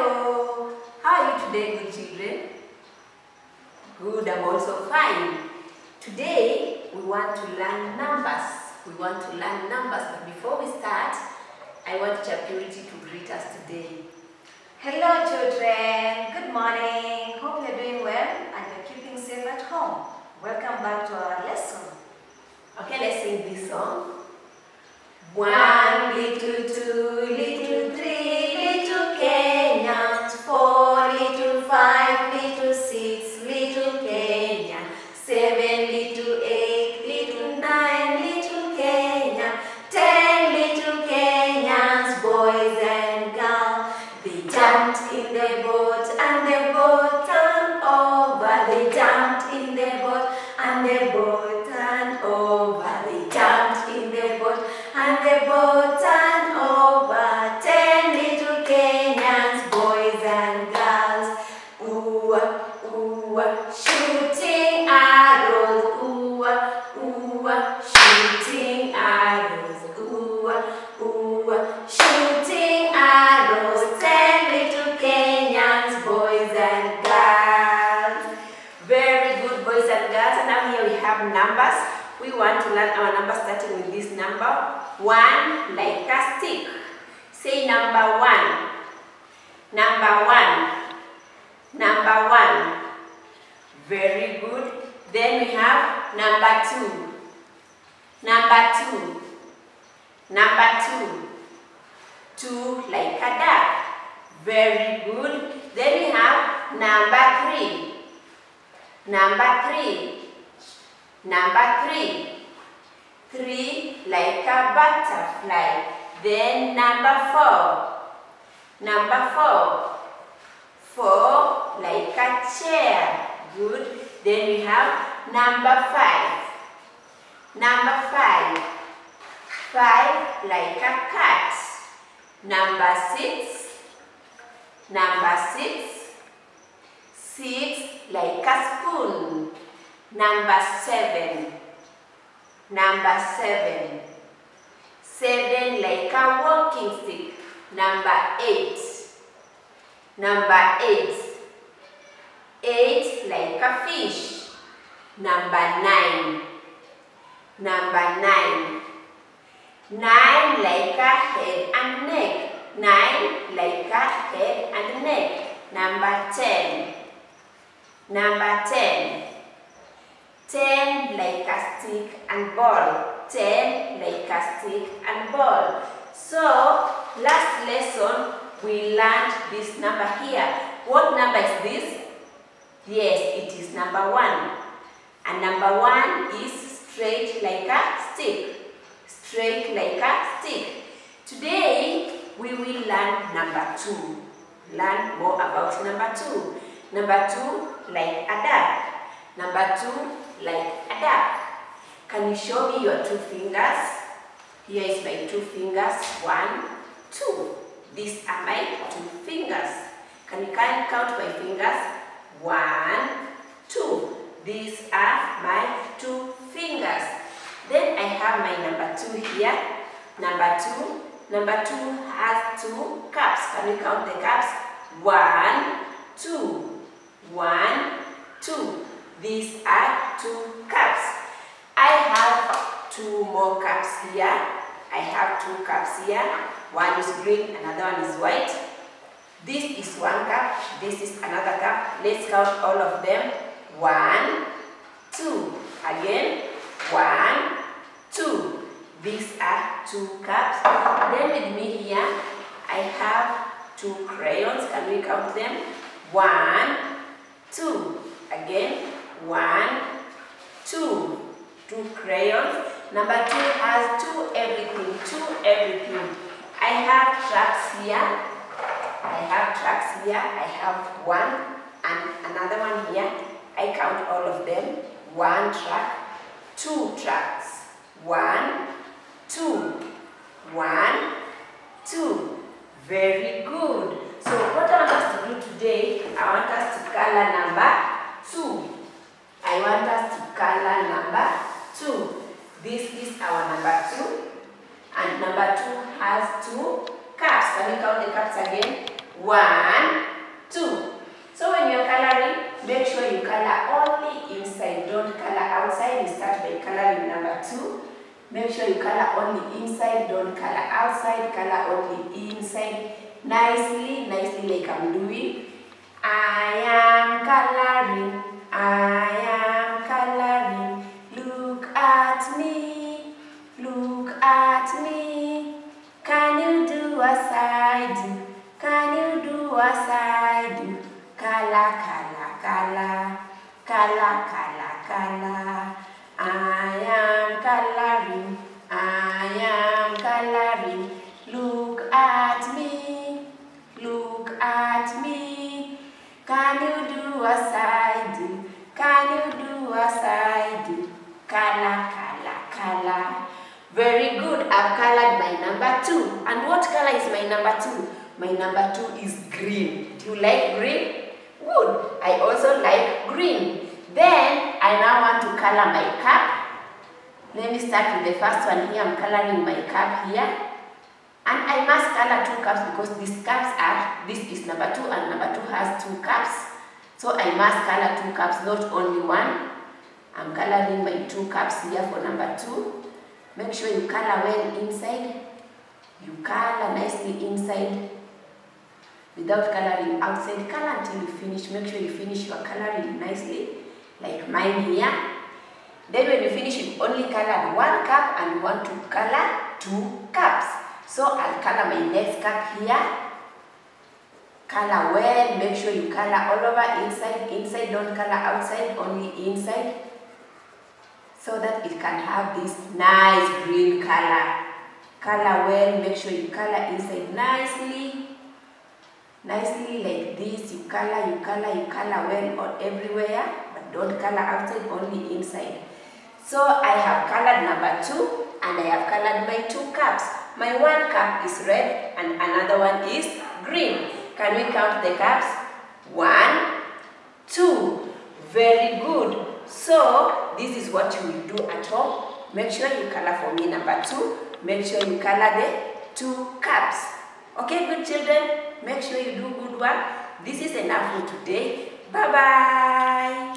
Hello, how are you today, good children? Good, I'm also fine. Today, we want to learn numbers. We want to learn numbers, but before we start, I want Teacher Purity to greet us today. Hello children, good morning. Hope you're doing well and you're keeping safe at home. Welcome back to our lesson. Okay, let's sing this song. One, little two, little have numbers. We want to learn our numbers starting with this number. One, like a stick. Say number one. Number one. Number one. Very good. Then we have number two. Number two. Number two. Two like a duck. Very good. Then we have number three. Number three. Number three. Three like a butterfly. Then number four. Number four. Four like a chair. Good. Then we have number five. Number five. Five like a cat. Number six. Number six. Six like a spoon. Number seven. Number seven. Seven like a walking stick. Number eight. Number eight. Eight like a fish. Number nine. Number nine. Nine like a head and neck. Nine like a head and neck. Number ten. Number ten. Ten like a stick and ball. Ten like a stick and ball. So, last lesson we learned this number here. What number is this? Yes, it is number one. And number one is straight like a stick. Straight like a stick. Today, we will learn number two. Learn more about number two. Number two, like a duck. Number two, like a duck. Can you show me your two fingers? Here is my two fingers. One, two. These are my two fingers. Can you count my fingers? One, two. These are my two fingers. Then I have my number two here. Number two. Number two has two cups. Can you count the cups? One, two. One, two. These are two cups. I have two more cups here. I have two cups here. One is green, another one is white. This is one cup, this is another cup. Let's count all of them. One, two. Again, one, two. These are two cups. Then with me here, I have two crayons. Can we count them? One, two. Again, one, two. Two crayons. Number two has two everything, two everything. I have tracks here. I have tracks here. I have one and another one here. I count all of them. One track, two tracks. One, two. One, two. Very good. So what I want us to do today, I want us to color number two. I want us to color number 2. This is our number 2. And number 2 has 2 cups. Let me count the cups again. 1, 2. So when you're coloring, make sure you color only inside. Don't color outside. You start by coloring number 2. Make sure you color only inside. Don't color outside. Color only inside. Nicely, nicely like I'm doing. I am coloring. I am coloring. Look at me, look at me. Can you do as I do? Can you do as I do? Color, color, color, color, color. I I've colored my number two. And what color is my number two? My number two is green. Do you like green? Good. I also like green. Then I now want to color my cup. Let me start with the first one here. I'm coloring my cup here. And I must color two cups because these cups are, this is number two and number two has two cups. So I must color two cups, not only one. I'm coloring my two cups here for number two. Make sure you color well inside. You color nicely inside without coloring outside. Color until you finish. Make sure you finish your coloring nicely, like mine here. Then when you finish, you only color one cup and you want to color two cups. So I'll color my next cup here. Color well, make sure you color all over inside. Inside, don't color outside, only inside. So that it can have this nice green color. Color well, make sure you color inside nicely. Nicely like this, you color, you color, you color well on everywhere, but don't color outside, only inside. So I have colored number two and I have colored my two cups. My one cup is red and another one is green. Can we count the cups? One, two. Very good. So this is what you will do at home. Make sure you color for me number two. Make sure you color the two cups. Okay, good children. Make sure you do good work. This is enough for today. Bye-bye.